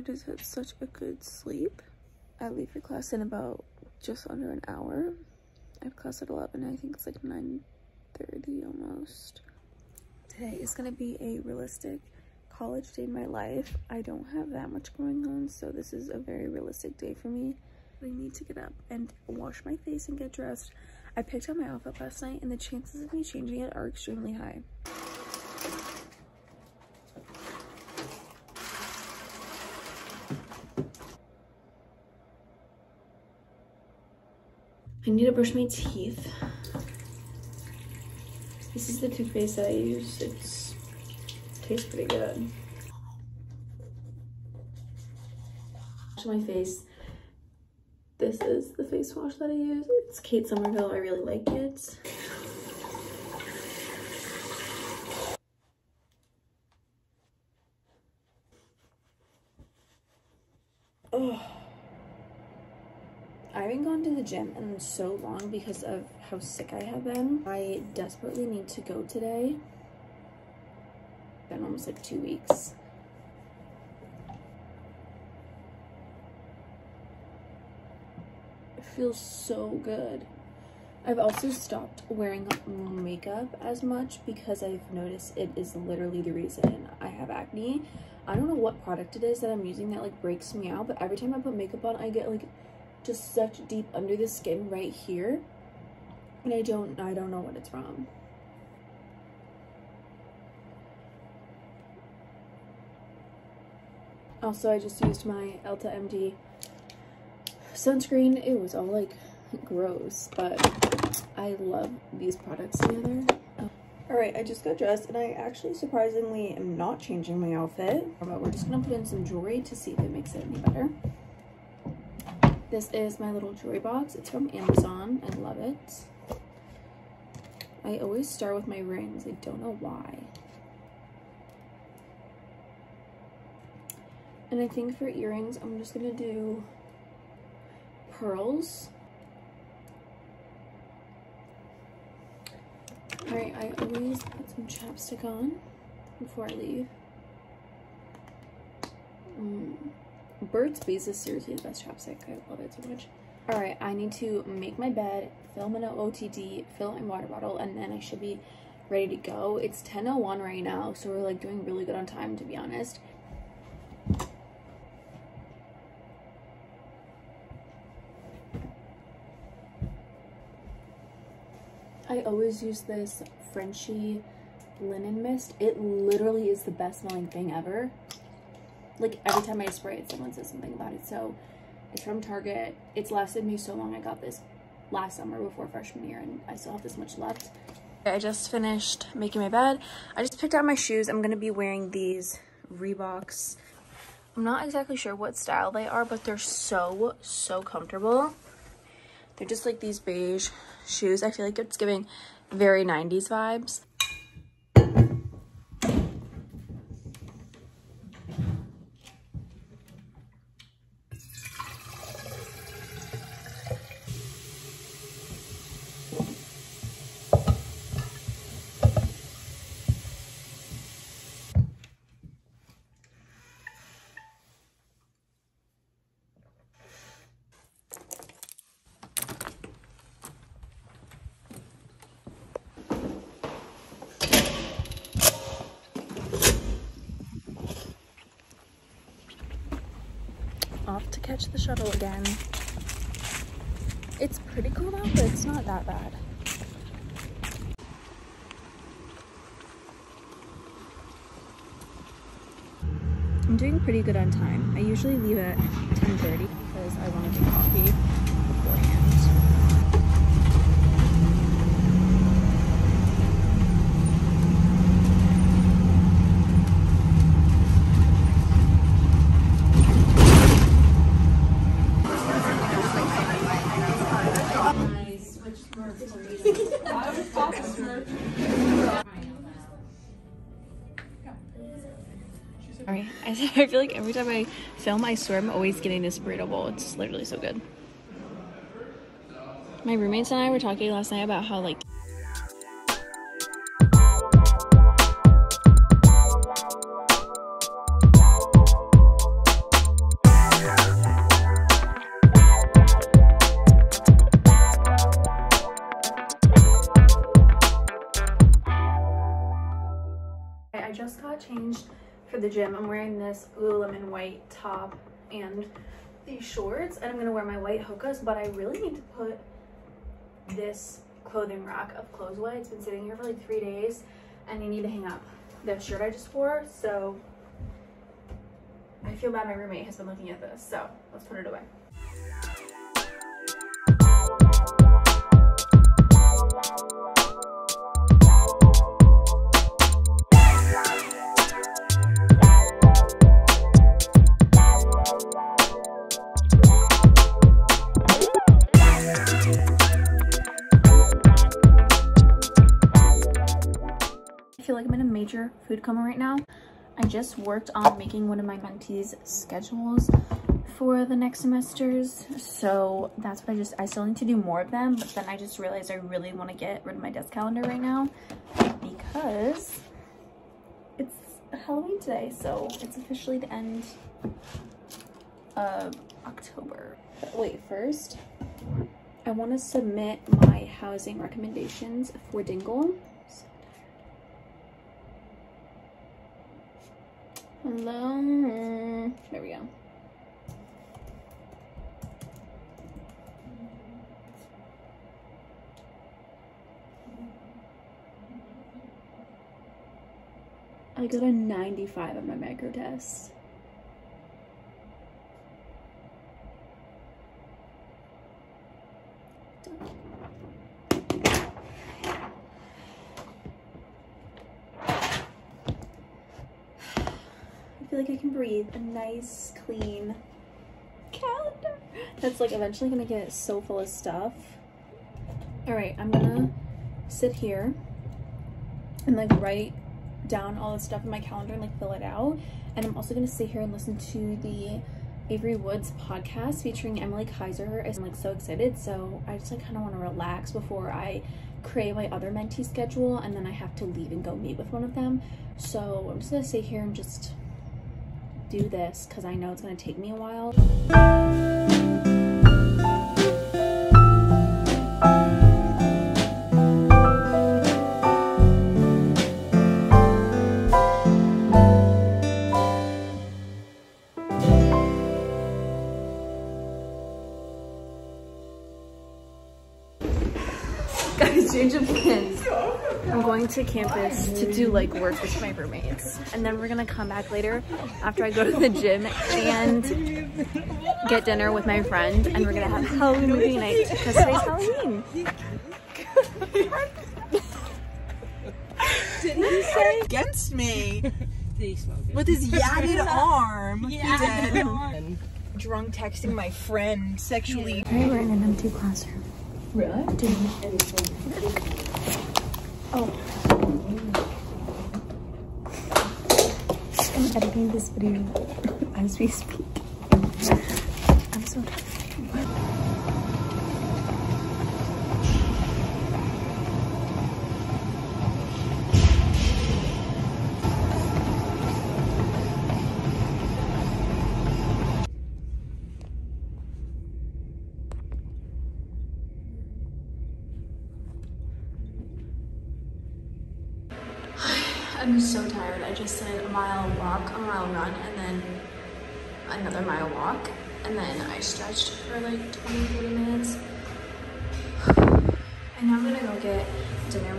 I just had such a good sleep. I leave for class in about just under an hour. I have class at 11. I think it's like 9.30 almost. Today is going to be a realistic college day in my life. I don't have that much going on, so this is a very realistic day for me. I need to get up and wash my face and get dressed. I picked out my outfit last night and the chances of me changing it are extremely high. I need to brush my teeth. This is the toothpaste that I use. It's tastes pretty good. Wash my face. This is the face wash that I use. It's Kate Somerville. I really like it. Oh. I haven't gone to the gym in so long because of how sick I have been. I desperately need to go today. Been almost like two weeks. It feels so good. I've also stopped wearing makeup as much because I've noticed it is literally the reason I have acne. I don't know what product it is that I'm using that like breaks me out, but every time I put makeup on, I get like just such deep under the skin right here and I don't I don't know what it's from. Also, I just used my EltaMD sunscreen. It was all like gross, but I love these products together. Oh. All right, I just got dressed and I actually surprisingly am not changing my outfit, but we're just gonna put in some jewelry to see if it makes it any better. This is my little jewelry box. It's from Amazon. I love it. I always start with my rings. I don't know why. And I think for earrings, I'm just going to do pearls. Alright, I always put some chapstick on before I leave. Mm. Burt's Bees is seriously the best chapstick. I love it so much. All right, I need to make my bed, film an OTD, fill my water bottle, and then I should be ready to go. It's 10.01 right now, so we're like doing really good on time, to be honest. I always use this Frenchy linen mist. It literally is the best smelling thing ever like every time I spray it, someone says something about it. So it's from Target. It's lasted me so long. I got this last summer before freshman year and I still have this much left. I just finished making my bed. I just picked out my shoes. I'm going to be wearing these Reeboks. I'm not exactly sure what style they are, but they're so, so comfortable. They're just like these beige shoes. I feel like it's giving very 90s vibes. Off to catch the shuttle again. It's pretty cool out, but it's not that bad. I'm doing pretty good on time. I usually leave at 10.30 because I want to get coffee Alright, I, I feel like every time I film, I swear I'm always getting this burrito bowl. It's literally so good. My roommates and I were talking last night about how like I just got changed for the gym. I'm wearing this Lululemon white top and these shorts and I'm gonna wear my white hokas, but I really need to put this clothing rack of clothes away. It's been sitting here for like three days and I need to hang up the shirt I just wore. So I feel bad my roommate has been looking at this. So let's put it away. Major food coma right now. I just worked on making one of my mentees schedules for the next semesters. So that's what I just, I still need to do more of them, but then I just realized I really want to get rid of my desk calendar right now because it's Halloween today. So it's officially the end of October. But wait, first, I want to submit my housing recommendations for Dingle. Hello. There we go. I got a 95 on my micro test. Like I can breathe. A nice, clean calendar. That's like eventually gonna get so full of stuff. All right, I'm gonna sit here and like write down all the stuff in my calendar and like fill it out. And I'm also gonna sit here and listen to the Avery Woods podcast featuring Emily Kaiser. I'm like so excited. So I just like kind of want to relax before I create my other mentee schedule and then I have to leave and go meet with one of them. So I'm just gonna sit here and just do this because I know it's going to take me a while. Guys, change of plans. I'm going to campus to do like work with my roommates. And then we're gonna come back later after I go to the gym and get dinner with my friend. And we're gonna have Halloween movie night because today's Halloween. Didn't he say against me? With his yadded arm. Yeah. He Drunk texting my friend sexually. Yeah. We're in an empty classroom. Really? Dude. Oh. I'm editing this video as we speak. I'm so tired. I'm so tired. I just did a mile walk, a mile run, and then another mile walk. And then I stretched for like 20, 30 minutes. And now I'm gonna go get dinner